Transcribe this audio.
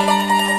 Música